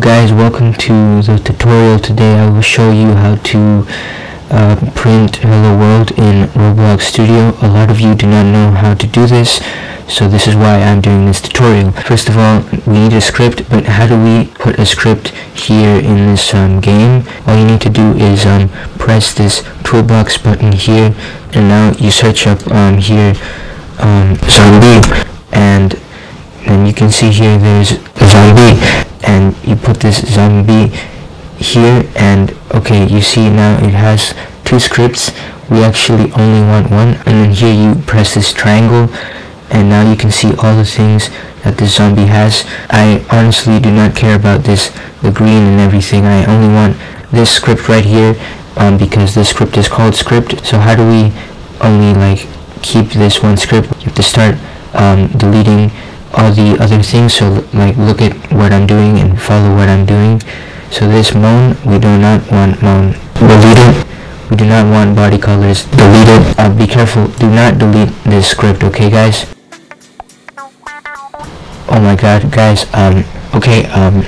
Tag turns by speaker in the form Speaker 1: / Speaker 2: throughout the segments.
Speaker 1: guys, welcome to the tutorial. Today I will show you how to uh, print Hello World in Roblox Studio. A lot of you do not know how to do this, so this is why I'm doing this tutorial. First of all, we need a script, but how do we put a script here in this um, game? All you need to do is um, press this toolbox button here, and now you search up um, here um, zombie, and then you can see here there's zombie, and you put this zombie here and okay you see now it has two scripts. We actually only want one and then here you press this triangle and now you can see all the things that the zombie has. I honestly do not care about this the green and everything. I only want this script right here um, because this script is called script. So how do we only like keep this one script? You have to start um, deleting all the other things so like look at what I'm doing and follow what I'm doing so this moan, we do not want moan. Delete it. We do not want body colors. Delete it. Uh, be careful. Do not delete this script, okay guys? Oh my god, guys. Um, okay, um,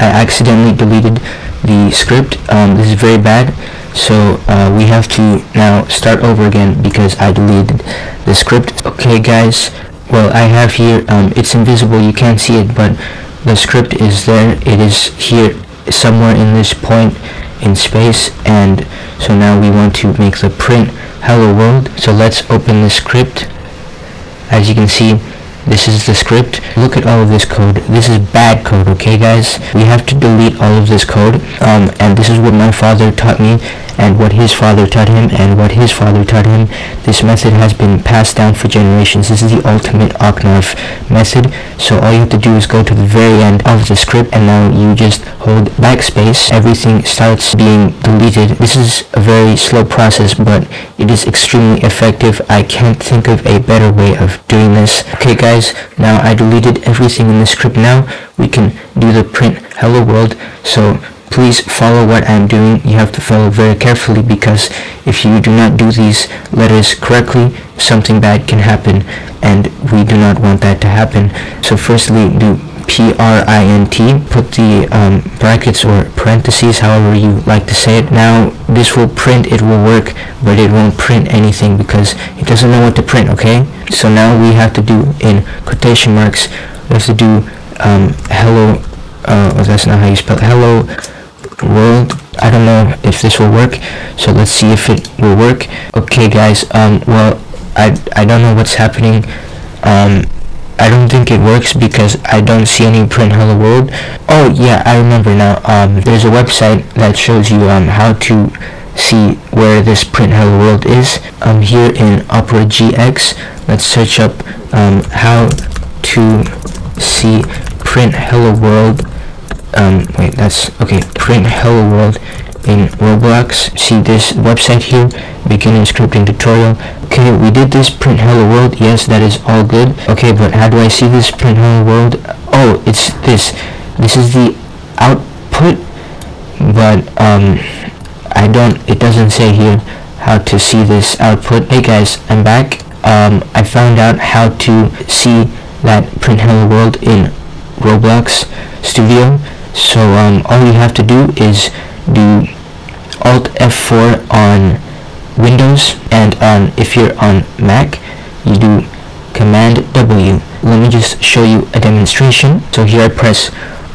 Speaker 1: I accidentally deleted the script. Um, this is very bad. So uh, we have to now start over again because I deleted the script. Okay guys, well I have here, um, it's invisible, you can't see it, but the script is there. It is here somewhere in this point in space and so now we want to make the print. Hello world. So let's open the script. As you can see this is the script. Look at all of this code. This is bad code okay guys? We have to delete all of this code. Um, and this is what my father taught me and what his father taught him and what his father taught him. This method has been passed down for generations. This is the ultimate Ocnarf method. So all you have to do is go to the very end of the script and now you just hold backspace. Everything starts being deleted. This is a very slow process but it is extremely effective. I can't think of a better way of doing this. Okay guys, now I deleted everything in the script now. We can do the print hello world. So please follow what I'm doing. You have to follow very carefully because if you do not do these letters correctly, something bad can happen and we do not want that to happen. So firstly, do P-R-I-N-T, put the um, brackets or parentheses, however you like to say it. Now, this will print, it will work, but it won't print anything because it doesn't know what to print, okay? So now we have to do in quotation marks, we have to do um, hello, uh, that's not how you spell hello world. I don't know if this will work so let's see if it will work. Okay guys um well I I don't know what's happening. Um I don't think it works because I don't see any print hello world. Oh yeah I remember now. Um there's a website that shows you um how to see where this print hello world is um here in opera gx let's search up um how to see print hello world um, wait, that's, okay, print hello world in Roblox. See this website here, beginning scripting tutorial. Okay, we did this print hello world. Yes, that is all good. Okay, but how do I see this print hello world? Oh, it's this. This is the output, but um, I don't, it doesn't say here how to see this output. Hey guys, I'm back. Um, I found out how to see that print hello world in Roblox Studio. So um, all you have to do is do alt F4 on Windows and on if you're on Mac you do command W. Let me just show you a demonstration. So here I press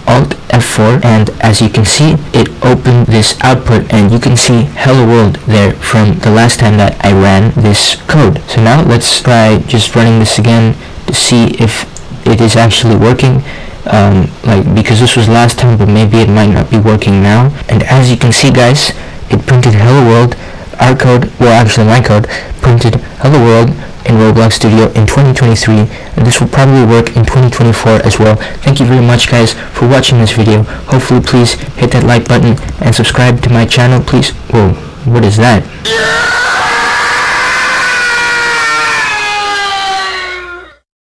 Speaker 1: alt F4 and as you can see it opened this output and you can see hello world there from the last time that I ran this code. So now let's try just running this again to see if it is actually working um, like because this was last time but maybe it might not be working now and as you can see guys it printed hello world our code well actually my code printed hello world in Roblox Studio in 2023 and this will probably work in 2024 as well. Thank you very much guys for watching this video. Hopefully please hit that like button and subscribe to my channel please. Whoa, what is that?